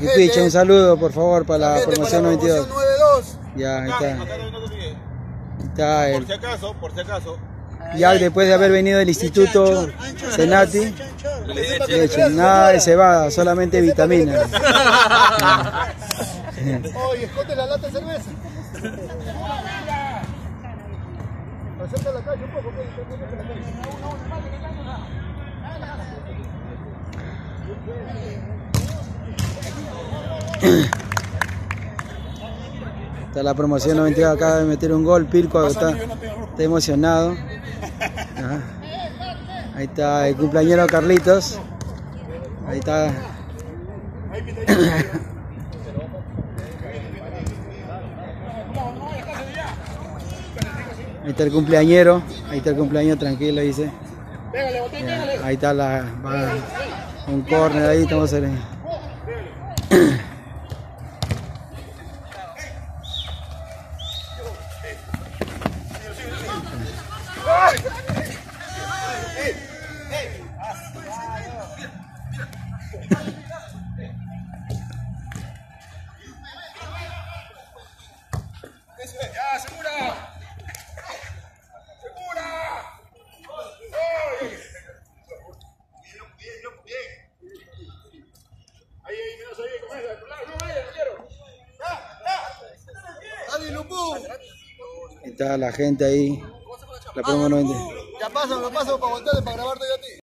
Y picha, un saludo por favor para la promoción 92. 92. Ya, ahí está. Está Por el, si acaso, por si acaso. ya después de haber venido del instituto Senati, leche, nada de cebada, solamente vitaminas. Oye, esconde la lata de cerveza. Acerca la calle un poco, acércate a la calle. Está la promoción 92, acaba de meter un gol, Pirco está, está emocionado. Ajá. Ahí está el cumpleañero Carlitos. Ahí está. Ahí está el cumpleañero, ahí está el cumpleañero tranquilo, dice. Ya, Ahí está la, va, un corner ahí, estamos en está la gente ahí. La promo 90. Ya paso, lo paso para voltearle para grabarte yo a ti.